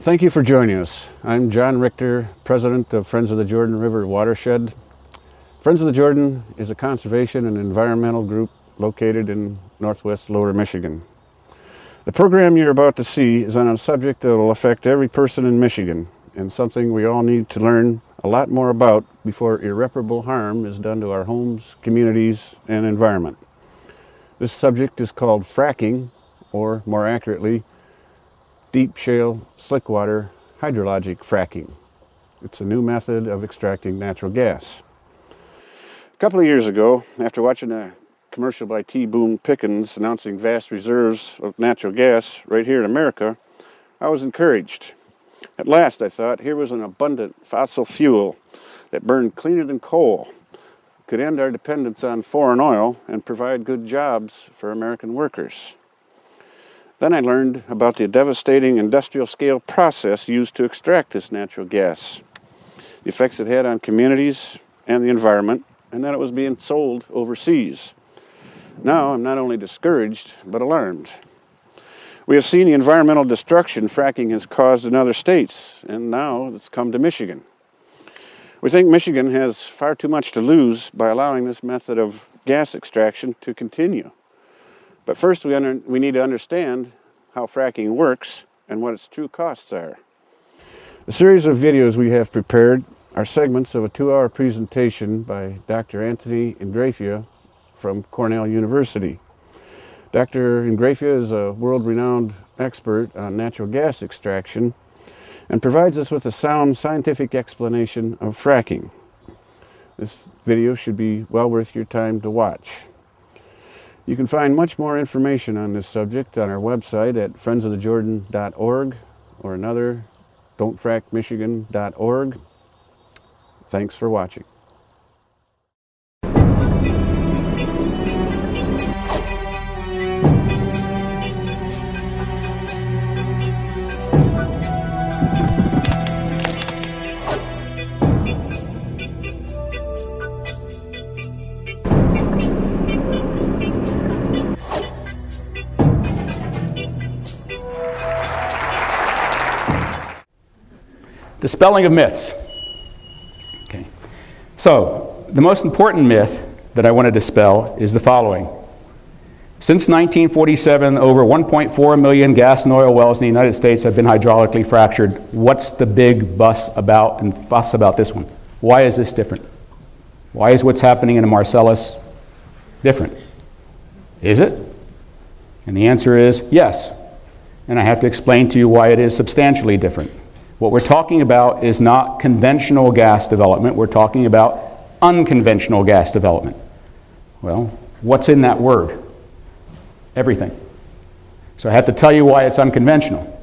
Thank you for joining us. I'm John Richter, President of Friends of the Jordan River Watershed. Friends of the Jordan is a conservation and environmental group located in northwest lower Michigan. The program you're about to see is on a subject that will affect every person in Michigan and something we all need to learn a lot more about before irreparable harm is done to our homes, communities, and environment. This subject is called fracking, or more accurately, deep shale slickwater hydrologic fracking. It's a new method of extracting natural gas. A couple of years ago, after watching a commercial by T. Boone Pickens announcing vast reserves of natural gas right here in America, I was encouraged. At last, I thought, here was an abundant fossil fuel that burned cleaner than coal, could end our dependence on foreign oil, and provide good jobs for American workers. Then I learned about the devastating industrial scale process used to extract this natural gas, the effects it had on communities and the environment, and that it was being sold overseas. Now I'm not only discouraged, but alarmed. We have seen the environmental destruction fracking has caused in other states, and now it's come to Michigan. We think Michigan has far too much to lose by allowing this method of gas extraction to continue. But first, we, under, we need to understand how fracking works and what its true costs are. The series of videos we have prepared are segments of a two-hour presentation by Dr. Anthony Ingraffea from Cornell University. Dr. Ingraffea is a world-renowned expert on natural gas extraction and provides us with a sound scientific explanation of fracking. This video should be well worth your time to watch. You can find much more information on this subject on our website at friendsofthejordan.org or another don'tfrackmichigan.org. Thanks for watching. Dispelling of myths. Okay. So, the most important myth that I want to dispel is the following. Since 1947, over 1.4 million gas and oil wells in the United States have been hydraulically fractured. What's the big bus about and fuss about this one? Why is this different? Why is what's happening in the Marcellus different? Is it? And the answer is yes. And I have to explain to you why it is substantially different. What we're talking about is not conventional gas development, we're talking about unconventional gas development. Well, what's in that word? Everything. So I have to tell you why it's unconventional.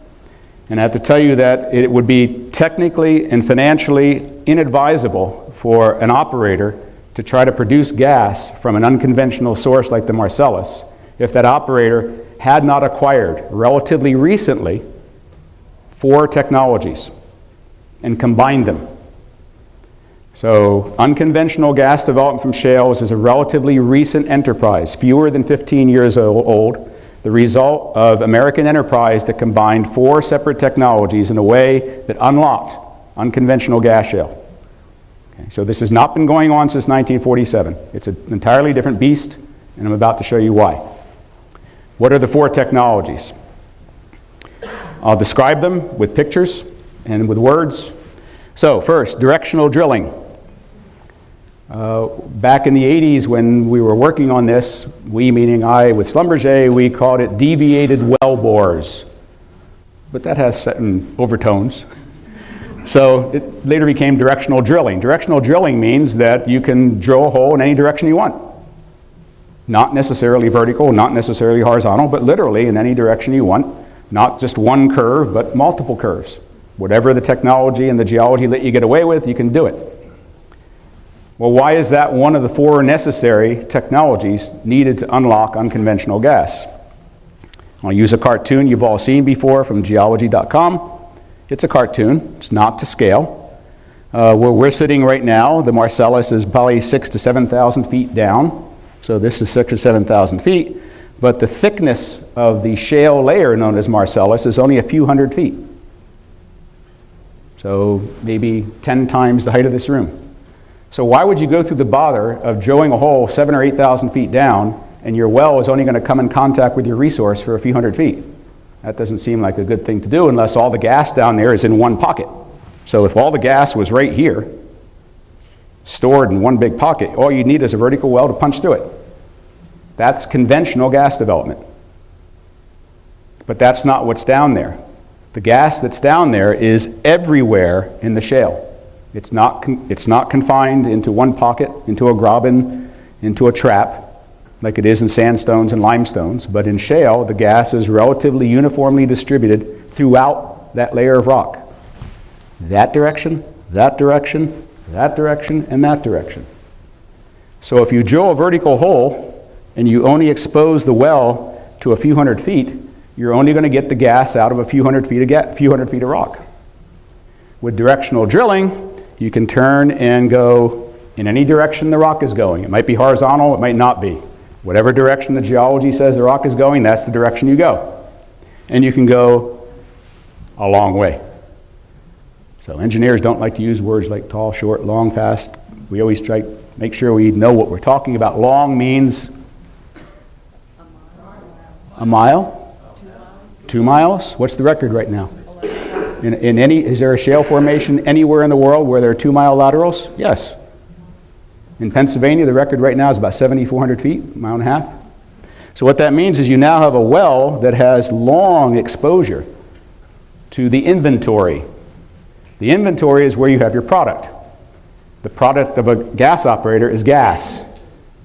And I have to tell you that it would be technically and financially inadvisable for an operator to try to produce gas from an unconventional source like the Marcellus if that operator had not acquired relatively recently four technologies and combined them. So, unconventional gas development from shales is a relatively recent enterprise, fewer than 15 years old, the result of American enterprise that combined four separate technologies in a way that unlocked unconventional gas shale. Okay, so, this has not been going on since 1947. It's an entirely different beast, and I'm about to show you why. What are the four technologies? I'll describe them with pictures and with words. So, first, directional drilling. Uh, back in the 80s, when we were working on this, we, meaning I with Schlumberger, we called it deviated well bores. But that has certain overtones. So it later became directional drilling. Directional drilling means that you can drill a hole in any direction you want. Not necessarily vertical, not necessarily horizontal, but literally in any direction you want. Not just one curve, but multiple curves. Whatever the technology and the geology let you get away with, you can do it. Well, why is that one of the four necessary technologies needed to unlock unconventional gas? I'll use a cartoon you've all seen before from geology.com. It's a cartoon, it's not to scale. Uh, where we're sitting right now, the Marcellus is probably six to 7,000 feet down. So this is six or 7,000 feet. But the thickness of the shale layer known as Marcellus is only a few hundred feet. So maybe 10 times the height of this room. So why would you go through the bother of drilling a hole seven or 8,000 feet down and your well is only going to come in contact with your resource for a few hundred feet? That doesn't seem like a good thing to do unless all the gas down there is in one pocket. So if all the gas was right here, stored in one big pocket, all you need is a vertical well to punch through it. That's conventional gas development. But that's not what's down there. The gas that's down there is everywhere in the shale. It's not, it's not confined into one pocket, into a graben, into a trap, like it is in sandstones and limestones. But in shale, the gas is relatively uniformly distributed throughout that layer of rock. That direction, that direction, that direction, and that direction. So if you drill a vertical hole and you only expose the well to a few hundred feet, you're only going to get the gas out of a few hundred feet of, ga- few hundred feet of rock. With directional drilling, you can turn and go in any direction the rock is going. It might be horizontal, it might not be. Whatever direction the geology says the rock is going, that's the direction you go. And you can go a long way. So engineers don't like to use words like tall, short, long, fast. We always try to make sure we know what we're talking about. Long means a mile? Two miles? What's the record right now? In, in any, is there a shale formation anywhere in the world where there are two mile laterals? Yes. In Pennsylvania, the record right now is about 7,400 feet, mile and a half. So what that means is you now have a well that has long exposure to the inventory. The inventory is where you have your product. The product of a gas operator is gas.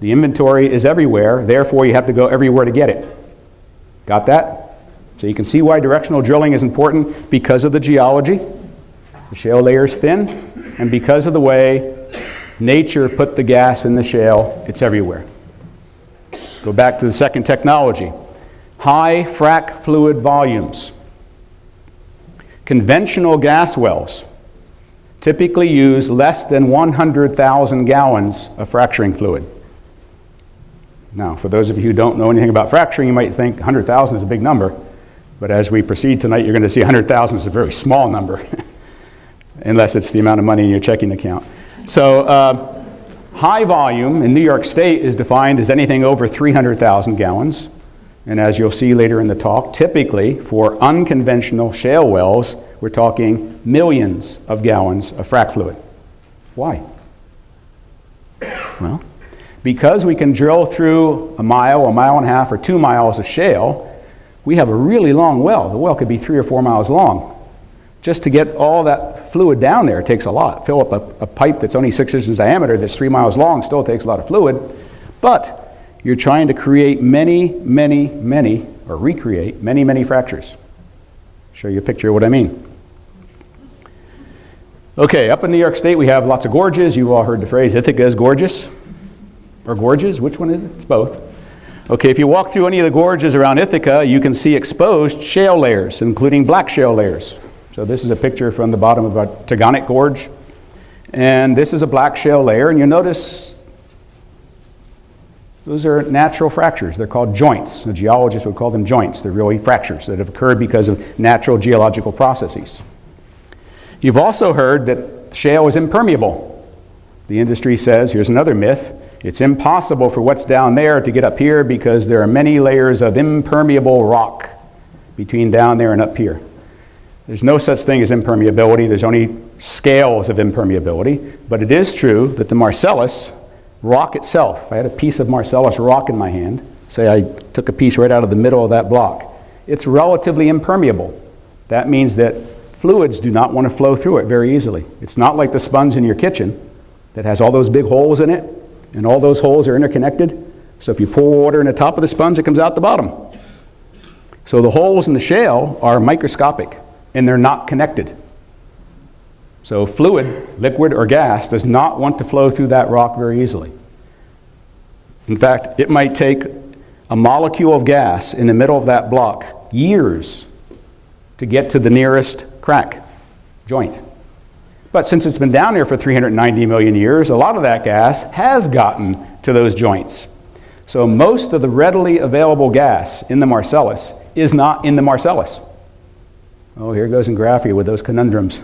The inventory is everywhere, therefore you have to go everywhere to get it. Got that? So you can see why directional drilling is important because of the geology. The shale layer is thin, and because of the way nature put the gas in the shale, it's everywhere. Go back to the second technology high frac fluid volumes. Conventional gas wells typically use less than 100,000 gallons of fracturing fluid. Now, for those of you who don't know anything about fracturing, you might think 100,000 is a big number. But as we proceed tonight, you're going to see 100,000 is a very small number, unless it's the amount of money in your checking account. So, uh, high volume in New York State is defined as anything over 300,000 gallons. And as you'll see later in the talk, typically for unconventional shale wells, we're talking millions of gallons of frac fluid. Why? Well, because we can drill through a mile, a mile and a half, or two miles of shale, we have a really long well. The well could be three or four miles long. Just to get all that fluid down there it takes a lot. Fill up a, a pipe that's only six inches in diameter that's three miles long still takes a lot of fluid. But you're trying to create many, many, many, or recreate many, many fractures. Show you a picture of what I mean. Okay, up in New York State, we have lots of gorges. You've all heard the phrase Ithaca is gorgeous. Or gorges? Which one is it? It's both. Okay, if you walk through any of the gorges around Ithaca, you can see exposed shale layers, including black shale layers. So this is a picture from the bottom of a Taughannock Gorge. And this is a black shale layer, and you notice those are natural fractures. They're called joints. The geologists would call them joints. They're really fractures that have occurred because of natural geological processes. You've also heard that shale is impermeable. The industry says, here's another myth, it's impossible for what's down there to get up here because there are many layers of impermeable rock between down there and up here. There's no such thing as impermeability, there's only scales of impermeability, but it is true that the Marcellus rock itself, I had a piece of Marcellus rock in my hand, say I took a piece right out of the middle of that block, it's relatively impermeable. That means that fluids do not want to flow through it very easily. It's not like the sponge in your kitchen that has all those big holes in it, and all those holes are interconnected. So if you pour water in the top of the sponge, it comes out the bottom. So the holes in the shale are microscopic, and they're not connected. So fluid, liquid or gas, does not want to flow through that rock very easily. In fact, it might take a molecule of gas in the middle of that block years to get to the nearest crack, joint. But since it's been down there for 390 million years, a lot of that gas has gotten to those joints. So most of the readily available gas in the Marcellus is not in the Marcellus. Oh, here goes in Ingraffea with those conundrums.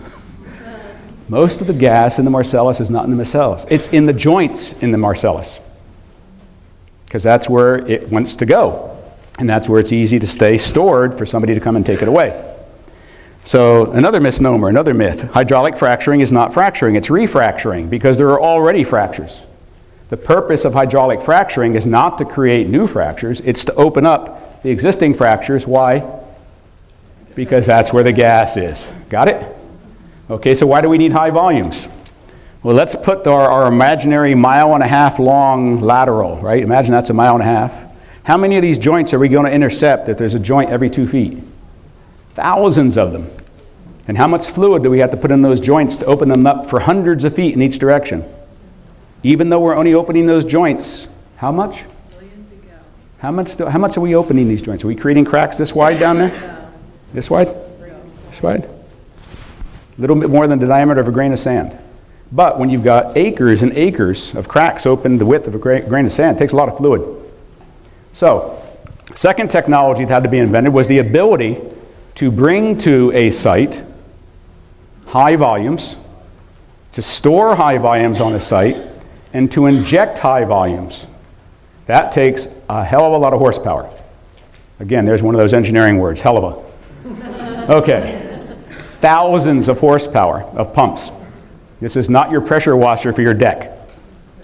Most of the gas in the Marcellus is not in the Marcellus. It's in the joints in the Marcellus. Because that's where it wants to go. And that's where it's easy to stay stored for somebody to come and take it away. So, another misnomer, another myth hydraulic fracturing is not fracturing, it's refracturing because there are already fractures. The purpose of hydraulic fracturing is not to create new fractures, it's to open up the existing fractures. Why? Because that's where the gas is. Got it? Okay, so why do we need high volumes? Well, let's put our, our imaginary mile and a half long lateral, right? Imagine that's a mile and a half. How many of these joints are we going to intercept if there's a joint every two feet? Thousands of them. And how much fluid do we have to put in those joints to open them up for hundreds of feet in each direction? Even though we're only opening those joints, how much? How much, do, how much are we opening these joints? Are we creating cracks this wide down there? This wide? This wide? A little bit more than the diameter of a grain of sand. But when you've got acres and acres of cracks open the width of a grain of sand, it takes a lot of fluid. So, second technology that had to be invented was the ability to bring to a site high volumes, to store high volumes on a site, and to inject high volumes. That takes a hell of a lot of horsepower. Again, there's one of those engineering words, hell of a. Okay. Thousands of horsepower of pumps. This is not your pressure washer for your deck.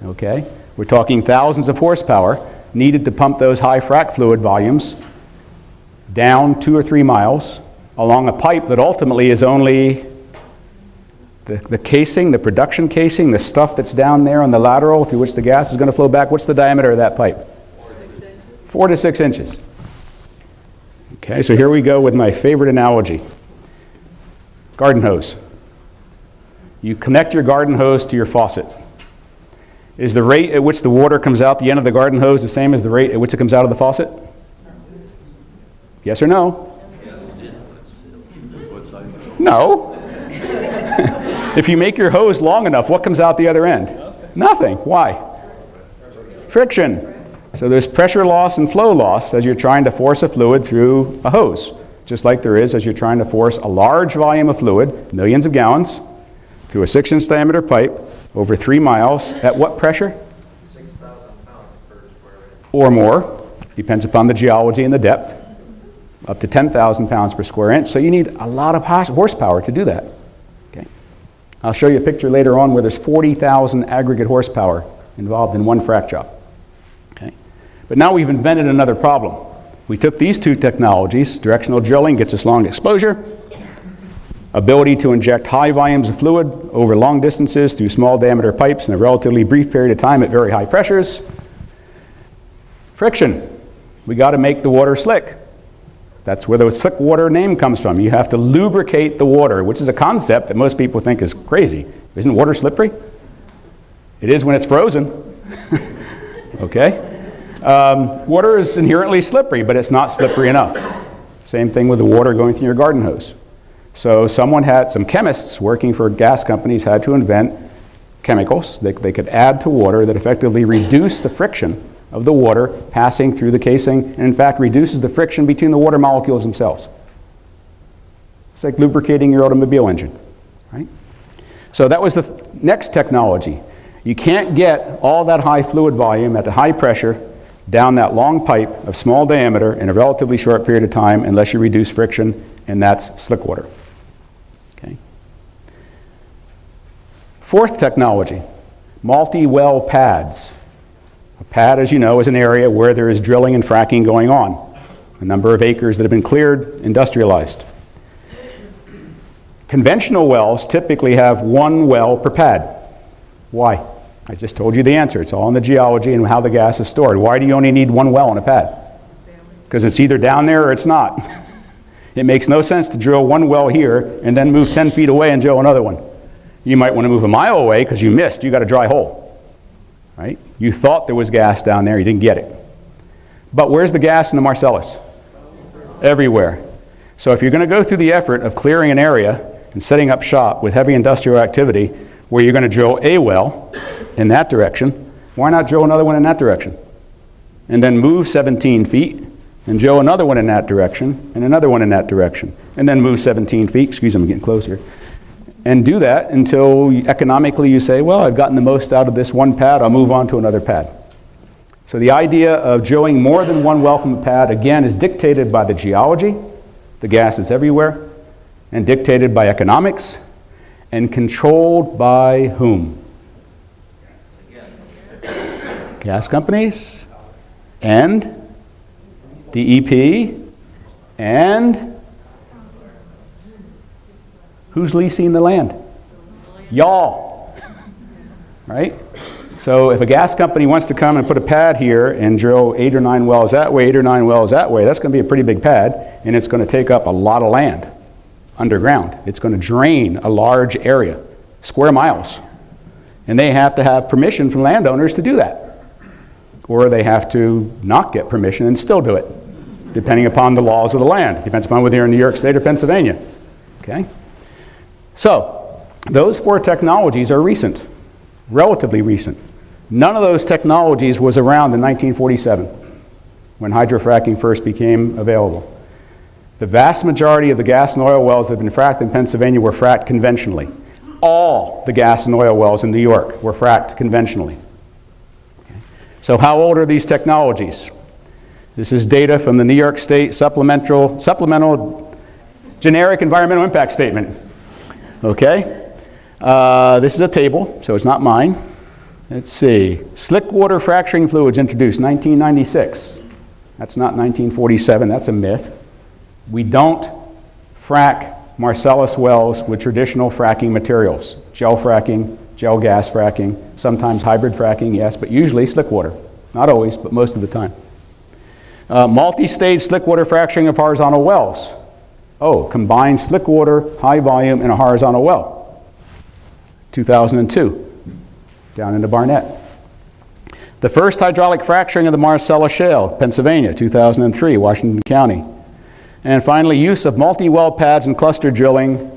Okay? We're talking thousands of horsepower needed to pump those high frac fluid volumes down two or three miles along a pipe that ultimately is only the, the casing, the production casing, the stuff that's down there on the lateral through which the gas is going to flow back. What's the diameter of that pipe? Four to six inches. Okay, so here we go with my favorite analogy garden hose. You connect your garden hose to your faucet. Is the rate at which the water comes out the end of the garden hose the same as the rate at which it comes out of the faucet? Yes or no? No. if you make your hose long enough, what comes out the other end? Nothing. Why? Friction. So there's pressure loss and flow loss as you're trying to force a fluid through a hose, just like there is as you're trying to force a large volume of fluid, millions of gallons, through a six inch diameter pipe over three miles at what pressure? 6,000 pounds per square inch. Or more, depends upon the geology and the depth, up to 10,000 pounds per square inch. So you need a lot of horsepower to do that. Okay. I'll show you a picture later on where there's 40,000 aggregate horsepower involved in one frac job. Okay. But now we've invented another problem. We took these two technologies, directional drilling gets us long exposure, ability to inject high volumes of fluid over long distances through small diameter pipes in a relatively brief period of time at very high pressures. Friction. We got to make the water slick. That's where the slick water name comes from. You have to lubricate the water, which is a concept that most people think is crazy. Isn't water slippery? It is when it's frozen. okay? Um, water is inherently slippery, but it's not slippery enough. Same thing with the water going through your garden hose. So someone had, some chemists working for gas companies had to invent chemicals that they could add to water that effectively reduce the friction of the water passing through the casing, and in fact reduces the friction between the water molecules themselves. It's like lubricating your automobile engine, right? So that was the th- next technology. You can't get all that high fluid volume at the high pressure down that long pipe of small diameter in a relatively short period of time unless you reduce friction, and that's slick water. Okay. Fourth technology, multi-well pads. Pad, as you know, is an area where there is drilling and fracking going on. A number of acres that have been cleared, industrialized. Conventional wells typically have one well per pad. Why? I just told you the answer. It's all in the geology and how the gas is stored. Why do you only need one well in a pad? Because it's either down there or it's not. it makes no sense to drill one well here and then move 10 feet away and drill another one. You might want to move a mile away because you missed. You got a dry hole. Right? You thought there was gas down there, you didn't get it. But where's the gas in the Marcellus? Everywhere. So if you're going to go through the effort of clearing an area and setting up shop with heavy industrial activity where you're going to drill a well in that direction, why not drill another one in that direction? And then move 17 feet and drill another one in that direction and another one in that direction. And then move 17 feet, excuse me, I'm getting close here, and do that until economically you say, well, I've gotten the most out of this one pad, I'll move on to another pad. So the idea of drilling more than one well from a pad, again, is dictated by the geology, the gas is everywhere, and dictated by economics, and controlled by whom? Gas companies, and DEP, and who's leasing the land? Y'all. Right? So if a gas company wants to come and put a pad here and drill eight or nine wells that way, eight or nine wells that way, that's going to be a pretty big pad, and it's going to take up a lot of land underground. It's going to drain a large area, square miles. And they have to have permission from landowners to do that. Or they have to not get permission and still do it, depending upon the laws of the land. Depends upon whether you're in New York State or Pennsylvania. Okay? So, those four technologies are recent, relatively recent. None of those technologies was around in 1947 when hydrofracking first became available. The vast majority of the gas and oil wells that have been fracked in Pennsylvania were fracked conventionally. All the gas and oil wells in New York were fracked conventionally. So, how old are these technologies? This is data from the New York State Supplemental, Supplemental Generic Environmental Impact Statement. Okay? Uh, this is a table, so it's not mine. Let's see. Slick water fracturing fluids introduced 1996. That's not 1947, that's a myth. We don't frack Marcellus wells with traditional fracking materials. Gel fracking, gel gas fracking, sometimes hybrid fracking, yes, but usually slick water. Not always, but most of the time. Uh, multi-stage slick water fracturing of horizontal wells. Oh, combined slick water, high volume in a horizontal well. 2002, down into Barnett. The first hydraulic fracturing of the Marcellus Shale, Pennsylvania, 2003, Washington County. And finally, use of multi-well pads and cluster drilling,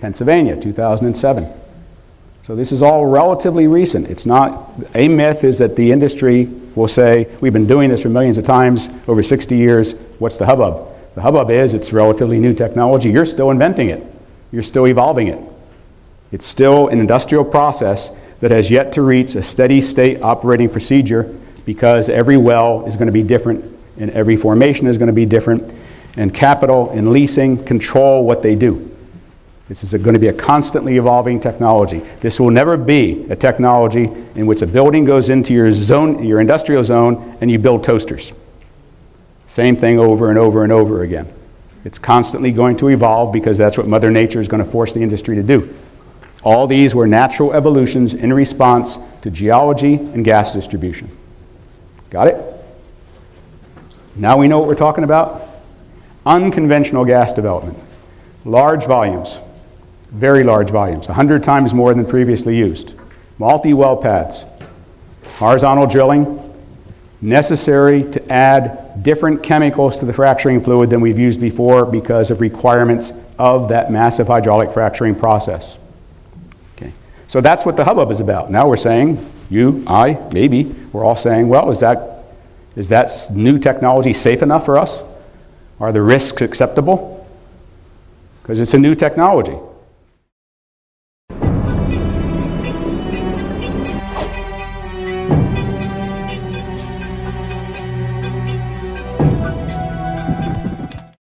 Pennsylvania, 2007. So this is all relatively recent. It's not, a myth is that the industry will say, we've been doing this for millions of times over 60 years, what's the hubbub? The hubbub is it's relatively new technology. You're still inventing it. You're still evolving it. It's still an industrial process that has yet to reach a steady state operating procedure because every well is going to be different and every formation is going to be different and capital and leasing control what they do. This is going to be a constantly evolving technology. This will never be a technology in which a building goes into your zone, your industrial zone, and you build toasters. Same thing over and over and over again. It's constantly going to evolve because that's what Mother Nature is going to force the industry to do. All these were natural evolutions in response to geology and gas distribution. Got it? Now we know what we're talking about. Unconventional gas development. Large volumes, very large volumes, 100 times more than previously used. Multi well pads, horizontal drilling, necessary to add different chemicals to the fracturing fluid than we've used before because of requirements of that massive hydraulic fracturing process. Okay. So that's what the hubbub is about. Now we're saying, you, I, maybe, we're all saying, well, is that, is that new technology safe enough for us? Are the risks acceptable? Because it's a new technology.